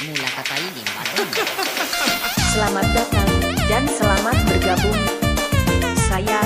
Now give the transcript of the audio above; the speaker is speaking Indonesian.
mula kata di Selamat datang dan selamat bergabung. Saya